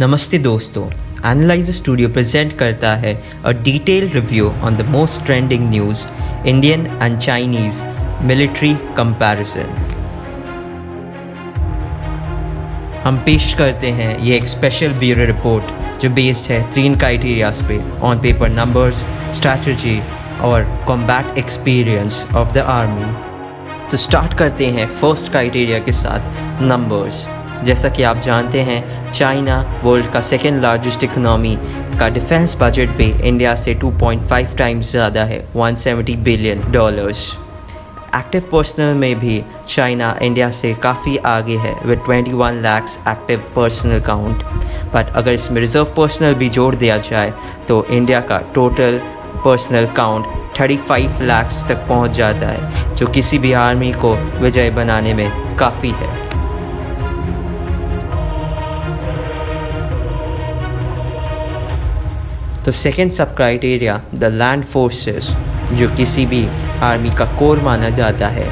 नमस्ते दोस्तों analyser studio present करता है a detailed review on the most trending news Indian and Chinese military comparison हम पेश करते हैं ये एक स्पेशल ब्यूरो रिपोर्ट जो बेस्ड है तीन क्राइटेरियाज पे ऑन पेपर नंबर्स स्ट्रैटेजी और combat experience of the army तो स्टार्ट करते हैं फ़र्स्ट क्राइटेरिया के साथ नंबर्स जैसा कि आप जानते हैं, चाइना वर्ल्ड का सेकेंड लार्जेस्ट इकनॉमी का डिफेंस बजट भी इंडिया से 2.5 टाइम्स ज़्यादा है 170 बिलियन डॉलर्स एक्टिव पर्सनल में भी चाइना इंडिया से काफ़ी आगे है with 21 lakhs active personal count but अगर इसमें रिज़र्व पर्सनल भी जोड़ दिया जाए तो इंडिया का टोटल पर्सनल काउंट 35 लाख्स तक पहुँच जाता है, जो किसी भी आर्मी को विजय बनाने में काफ़ी है। तो सेकेंड सब क्राइटेरिया द लैंड फोर्सेस जो किसी भी आर्मी का कोर माना जाता है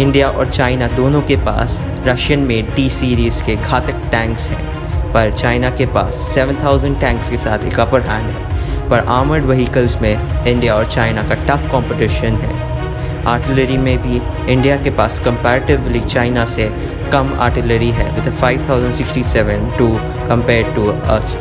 इंडिया और चाइना दोनों के पास रशियन में टी सीरीज़ के घातक टैंक्स हैं। पर चाइना के पास 7000 टैंक्स के साथ एक अपर हैंड है। पर आर्मर्ड व्हीकल्स में इंडिया और चाइना का टफ कंपटीशन है। आर्टिलरी में भी इंडिया के पास कंपैरेटिवली चाइना से कम आर्टिलरी है with 5067 to compare to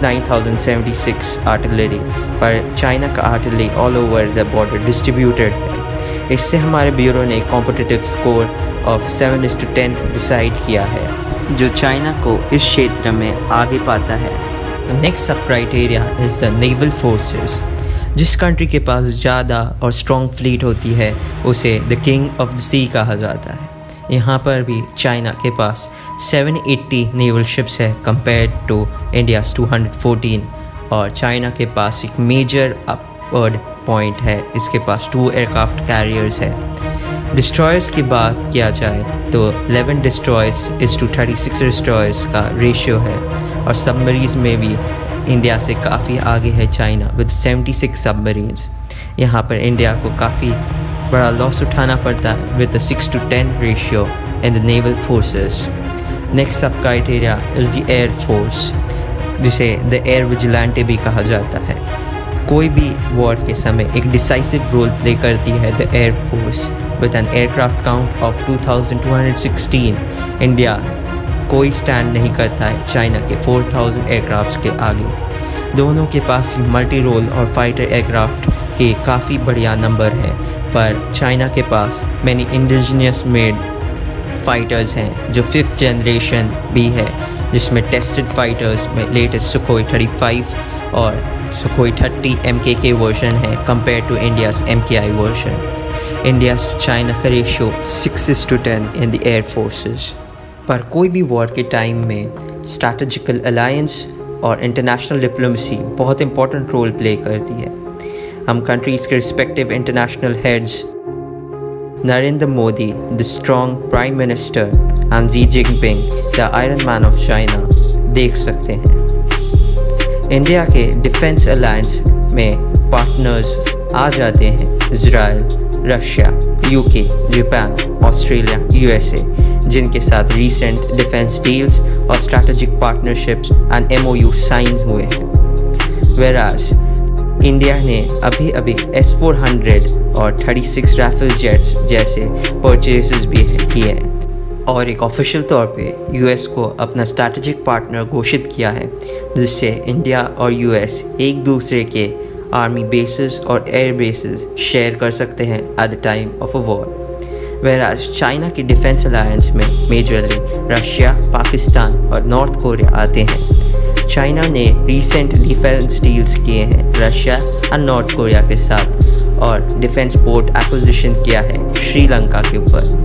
9076 artillery, पर चाइना का artillery all over the border distributed है। इससे हमारे ब्यूरो ने competitive score of seven is to ten decide किया है, जो चाइना को इस क्षेत्र में आगे पाता है। Next sub criteria is the naval forces जिस कंट्री के पास ज़्यादा और स्ट्रॉन्ग फ्लीट होती है, उसे the king of the sea कहा जाता है। यहाँ पर भी चाइना के पास 780 नेवल शिप्स है कंपेयर टू इंडियाज 214 और चाइना के पास एक मेजर अपवर्ड पॉइंट है। इसके पास टू एयरक्राफ्ट कैरियर्स है। डिस्ट्रॉयर्स की बात किया जाए तो 11 डिस्ट्रॉयर्स इस टू 36 डिस्ट्रॉयर्स का रेशियो है और सबमरीज में भी इंडिया से काफ़ी आगे है चाइना विद 76 सबमरीन्स यहाँ पर इंडिया को काफ़ी बड़ा लॉस उठाना पड़ता है with six to ten ratio in the naval forces next sub criteria is the air force जिसे द एयर विजिलेंटे भी कहा जाता है। कोई भी वॉर के समय एक डिसाइसिव रोल प्ले करती है the air force with an aircraft count of 2216 India कोई स्टैंड नहीं करता है चाइना के 4000 एयरक्राफ्ट के आगे। दोनों के पास मल्टी रोल और फाइटर एयरक्राफ्ट के काफ़ी बढ़िया नंबर हैं। पर चाइना के पास मैनी इंडिजीनियस मेड फाइटर्स हैं, जो फिफ्थ जनरेशन भी है, जिसमें टेस्टेड फाइटर्स में लेटेस्ट सुखोई 35 और Sukhoi 30 M K K version है compare to India's M K I version India's China का ratio six to ten in the air forces पर कोई भी वॉर के टाइम में स्ट्रैटेजिकल अलायंस और इंटरनेशनल डिप्लोमेसी बहुत इंपॉर्टेंट रोल प्ले करती है। हम कंट्रीज़ के respective international heads Narendra Modi the strong prime minister and Xi Jinping the iron man of China देख सकते हैं। इंडिया के डिफेंस अलायंस में पार्टनर्स आ जाते हैं Israel Russia UK Japan Australia USA जिनके साथ रीसेंट डिफेंस डील्स और strategic partnerships and MOU sign हुए हैं। वेराज इंडिया ने अभी अभी एस फोर हंड्रेड और थर्टी सिक्स राइफल जेट्स जैसे परचेजेस भी किए हैं। और एक ऑफिशियल तौर पे यूएस को अपना स्ट्रैटेजिक पार्टनर घोषित किया है, जिससे इंडिया और यूएस एक दूसरे के आर्मी बेसिस और एयर बेसिस शेयर कर सकते हैं at the time of a war whereas China की डिफेंस अलायंस में मेजरली रशिया पाकिस्तान और नॉर्थ कोरिया आते हैं। चाइना ने रिसेंट डिफेंस डील्स किए हैं, रशिया और नॉर्थ कोरिया के साथ, और डिफेंस पोर्ट एक्विजिशन किया है श्रीलंका के ऊपर।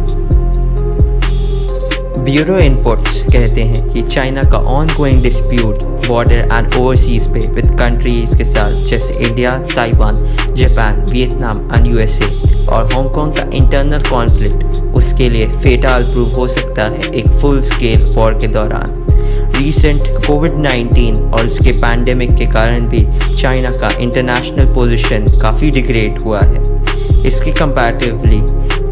ब्यूरो इनपुट्स कहते हैं कि चाइना का on going dispute border and overseas पे विद कंट्रीज़ के साथ, जैसे India Taiwan Japan Vietnam and USA और हांगकांग का इंटरनल कॉन्फ्लिक्ट उसके लिए फेटाल प्रूव हो सकता है एक फुल स्केल वॉर के दौरान। रिसेंट कोविड 19 और इसके पैंडेमिक के कारण भी चाइना का इंटरनेशनल पोजीशन काफ़ी डिग्रेड हुआ है। इसके कंपैरेटिवली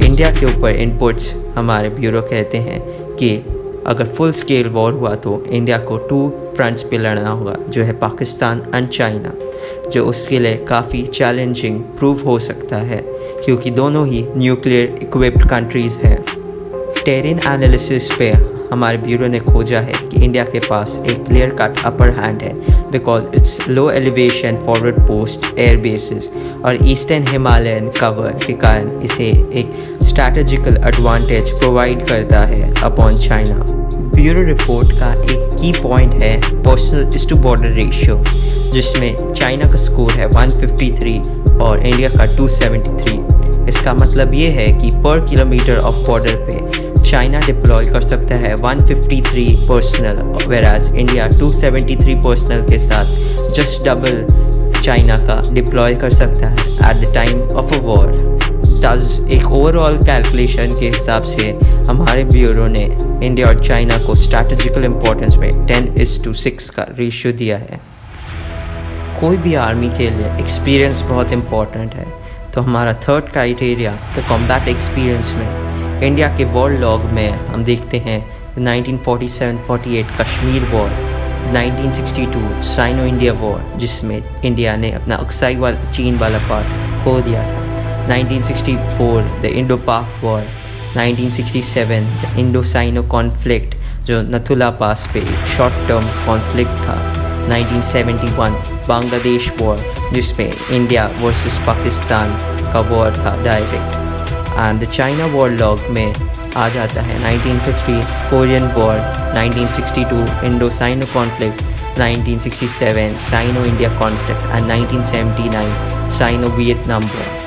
इंडिया के ऊपर इनपुट्स हमारे ब्यूरो कहते हैं कि अगर फुल स्केल वॉर हुआ तो इंडिया को टू फ्रंट्स पे लड़ना होगा, जो है पाकिस्तान एंड चाइना जो उसके लिए काफ़ी चैलेंजिंग प्रूव हो सकता है, क्योंकि दोनों ही न्यूक्लियर इक्विप्ड कंट्रीज़ हैं। टेरिन एनालिसिस पे हमारे ब्यूरो ने खोजा है कि इंडिया के पास एक क्लियर कट अपर हैंड है because it's low elevation forward post air bases और ईस्टर्न हिमालयन कवर के कारण इसे एक स्ट्रैटेजिकल एडवांटेज प्रोवाइड करता है अपॉन चाइना ब्यूरो रिपोर्ट का एक की पॉइंट है पर्सनल टू बॉर्डर रेशियो जिसमें चाइना का स्कोर है 153 और इंडिया का 273 इसका मतलब ये है कि पर किलोमीटर ऑफ़ बॉर्डर पे चाइना डिप्लॉय कर सकता है 153 पर्सनल वेराज इंडिया 273 पर्सनल के साथ जस्ट डबल चाइना का डिप्लॉय कर सकता है at the time of a war तज एक ओवरऑल कैलकुलेशन के हिसाब से हमारे ब्यूरो ने इंडिया और चाइना को स्ट्रैटेजिकल इम्पोर्टेंस में 10 इस टू सिक्स का रेशियो दिया है कोई भी आर्मी के लिए एक्सपीरियंस बहुत इंपॉर्टेंट है तो हमारा third criteria the combat experience में इंडिया के वॉर लॉग में हम देखते हैं 1947-48 Kashmir war 1962 Sino India war जिसमें इंडिया ने अपना अक्साई वाला चीन वाला पार्ट खो दिया था। 1964 the Indo Pak war 1967 the Indo Sino conflict जो नथुला पास पे एक शॉर्ट टर्म कॉन्फ्लिक्ट था 1971 बांग्लादेश वॉर जिसमें इंडिया वर्सेस पाकिस्तान का वॉर था direct and China war log में आ जाता है। 1950 Korean war 1962 Indo Sino conflict 1967 Sino India conflict and 1979 Sino Vietnam war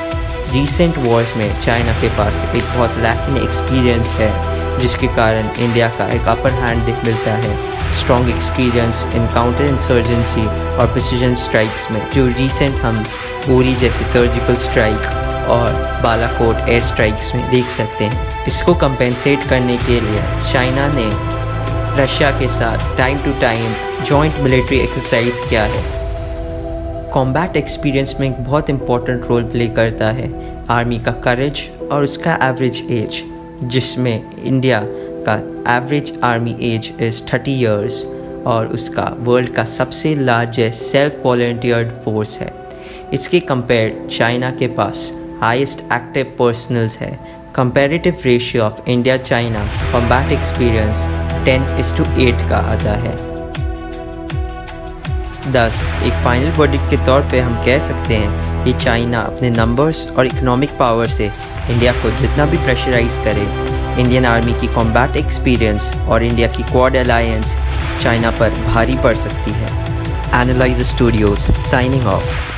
recent wars में चाइना के पास एक बहुत लैकिन एक्सपीरियंस है, जिसके कारण इंडिया का एक अपर हैंड दिख मिलता है। Strong experience in counter insurgency और प्रिसीजन स्ट्राइक्स में। जो रिसेंट हम पूरी जैसे सर्जिकल स्ट्राइक और बालाकोट एयर स्ट्राइक्स में देख सकते हैं। इसको कंपेंसेट करने के लिए चाइना ने रशिया के साथ time to time joint military exercise किया है। कॉम्बैट एक्सपीरियंस में एक बहुत इम्पोर्टेंट रोल प्ले करता है आर्मी का करेज और उसका एवरेज एज जिसमें इंडिया का average army age is thirty years और उसका वर्ल्ड का सबसे लार्जेस्ट सेल्फ वॉल्टियर्ड फोर्स है। इसके कंपेयर चाइना के पास हाईएस्ट एक्टिव पर्सनल्स है comparative ratio of India China combat experience 10 is to eight का आता है दस एक फाइनल वर्डिक के तौर पे हम कह सकते हैं कि चाइना अपने नंबर्स और इकोनॉमिक पावर से इंडिया को जितना भी प्रेशराइज करे इंडियन आर्मी की कॉम्बैट एक्सपीरियंस और इंडिया की क्वाड अलायंस चाइना पर भारी पड़ सकती है एनालाइज स्टूडियोज साइनिंग ऑफ़